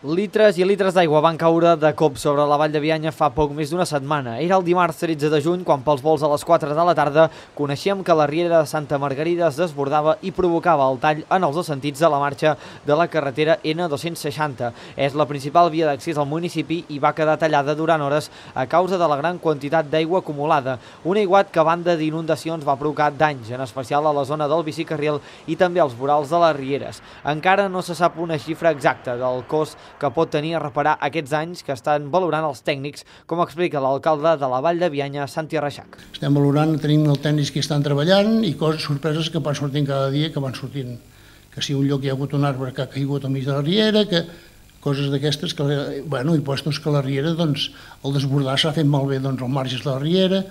Litres i litres d'aigua van caure de cop sobre la vall de Bianya fa poc més d'una setmana. Era el dimarts 13 de juny quan pels vols a les 4 de la tarda coneixíem que la riera de Santa Margarida es desbordava i provocava el tall en els dos sentits de la marxa de la carretera N260. És la principal via d'accés al municipi i va quedar tallada durant hores a causa de la gran quantitat d'aigua acumulada. Un aiguat que a banda d'inundacions va provocar danys, en especial a la zona del bicicarril i també als vorals de les rieres. Encara no se sap una xifra exacta del cost que pot tenir a reparar aquests anys que estan valorant els tècnics, com explica l'alcalde de la Vall de Bianya, Santi Reixac. Estem valorant, tenim els tècnics que estan treballant i coses sorpreses que van sortint cada dia, que van sortint que si un lloc hi ha hagut un arbre que ha caigut al mig de la riera, que coses d'aquestes que, bueno, i postos que la riera, doncs, el desbordar s'ha fet malbé doncs, els marges de la riera,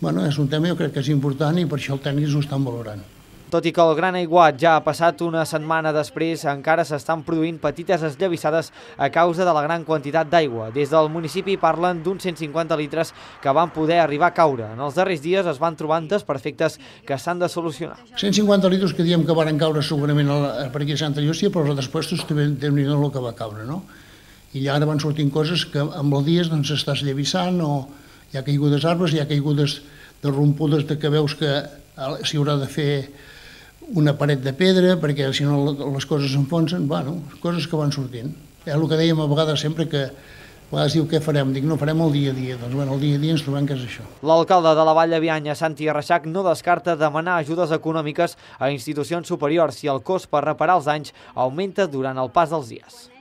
bueno, és un tema jo crec que és important i per això els tècnics ho estan valorant. Tot i que el gran aiguat ja ha passat una setmana després, encara s'estan produint petites esllavissades a causa de la gran quantitat d'aigua. Des del municipi parlen d'uns 150 litres que van poder arribar a caure. En els darrers dies es van trobant desperfectes que s'han de solucionar. 150 litres que diem que van caure segurament per aquí a Santa Llúcia, però després també nhi el que va caure, no? I ara van sortint coses que amb els dies doncs s'està esllavissant o hi ha caigudes arbres, hi ha caigudes de rompudes de que veus que s'hi haurà de fer una paret de pedra, perquè si no les coses s'enfonsen, bueno, coses que van sortint. És el que dèiem a vegades sempre que a vegades diu què farem, dic no farem el dia a dia, doncs bueno, el dia a dia ens trobem que és això. L'alcalde de la Vall de Bianya, Santi Arreixac, no descarta demanar ajudes econòmiques a institucions superiors si el cost per reparar els danys augmenta durant el pas dels dies.